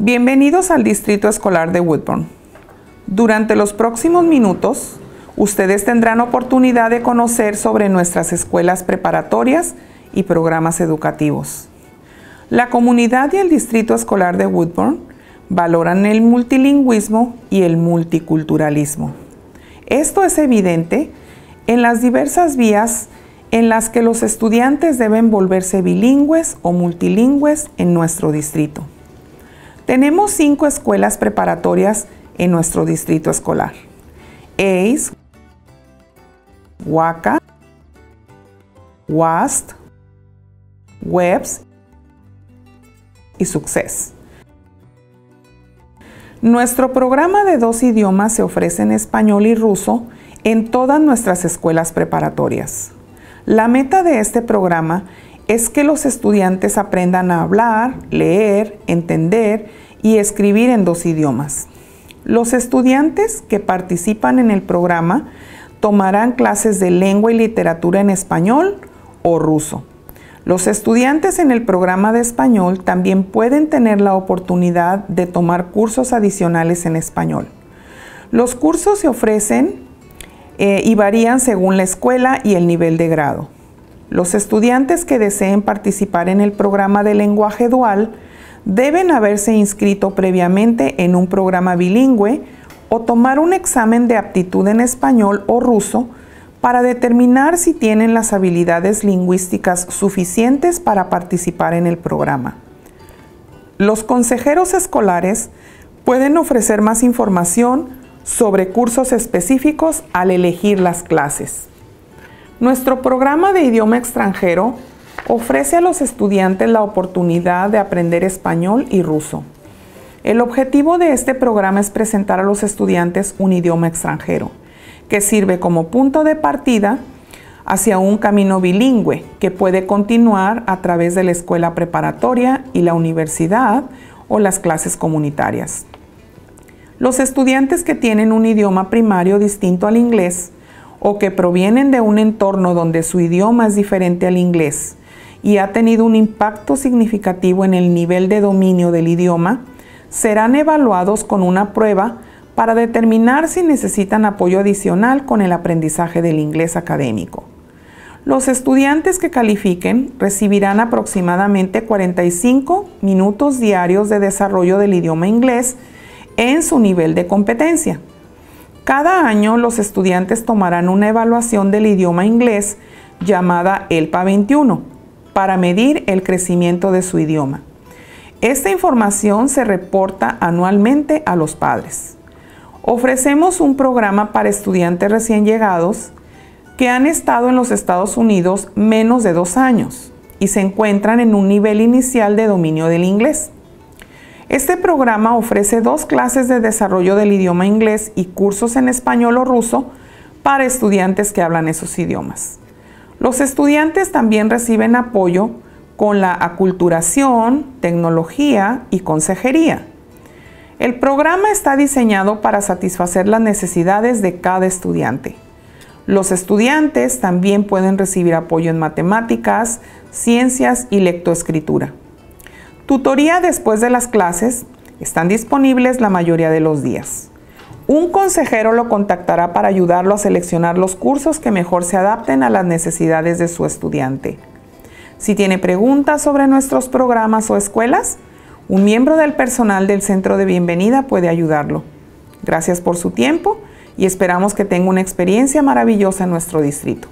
Bienvenidos al Distrito Escolar de Woodburn. Durante los próximos minutos, ustedes tendrán oportunidad de conocer sobre nuestras escuelas preparatorias y programas educativos. La comunidad y el Distrito Escolar de Woodburn valoran el multilingüismo y el multiculturalismo. Esto es evidente en las diversas vías en las que los estudiantes deben volverse bilingües o multilingües en nuestro distrito. Tenemos cinco escuelas preparatorias en nuestro distrito escolar. ACE, WACA, WAST, WEBS y Success. Nuestro programa de dos idiomas se ofrece en español y ruso en todas nuestras escuelas preparatorias. La meta de este programa es que los estudiantes aprendan a hablar, leer, entender y escribir en dos idiomas. Los estudiantes que participan en el programa tomarán clases de lengua y literatura en español o ruso. Los estudiantes en el programa de español también pueden tener la oportunidad de tomar cursos adicionales en español. Los cursos se ofrecen eh, y varían según la escuela y el nivel de grado. Los estudiantes que deseen participar en el programa de lenguaje dual deben haberse inscrito previamente en un programa bilingüe o tomar un examen de aptitud en español o ruso para determinar si tienen las habilidades lingüísticas suficientes para participar en el programa. Los consejeros escolares pueden ofrecer más información sobre cursos específicos al elegir las clases. Nuestro programa de idioma extranjero ofrece a los estudiantes la oportunidad de aprender español y ruso. El objetivo de este programa es presentar a los estudiantes un idioma extranjero, que sirve como punto de partida hacia un camino bilingüe que puede continuar a través de la escuela preparatoria y la universidad o las clases comunitarias. Los estudiantes que tienen un idioma primario distinto al inglés o que provienen de un entorno donde su idioma es diferente al inglés y ha tenido un impacto significativo en el nivel de dominio del idioma, serán evaluados con una prueba para determinar si necesitan apoyo adicional con el aprendizaje del inglés académico. Los estudiantes que califiquen recibirán aproximadamente 45 minutos diarios de desarrollo del idioma inglés en su nivel de competencia. Cada año los estudiantes tomarán una evaluación del idioma inglés llamada ELPA 21 para medir el crecimiento de su idioma. Esta información se reporta anualmente a los padres. Ofrecemos un programa para estudiantes recién llegados que han estado en los Estados Unidos menos de dos años y se encuentran en un nivel inicial de dominio del inglés. Este programa ofrece dos clases de desarrollo del idioma inglés y cursos en español o ruso para estudiantes que hablan esos idiomas. Los estudiantes también reciben apoyo con la aculturación, tecnología y consejería. El programa está diseñado para satisfacer las necesidades de cada estudiante. Los estudiantes también pueden recibir apoyo en matemáticas, ciencias y lectoescritura. Tutoría después de las clases están disponibles la mayoría de los días. Un consejero lo contactará para ayudarlo a seleccionar los cursos que mejor se adapten a las necesidades de su estudiante. Si tiene preguntas sobre nuestros programas o escuelas, un miembro del personal del centro de bienvenida puede ayudarlo. Gracias por su tiempo y esperamos que tenga una experiencia maravillosa en nuestro distrito.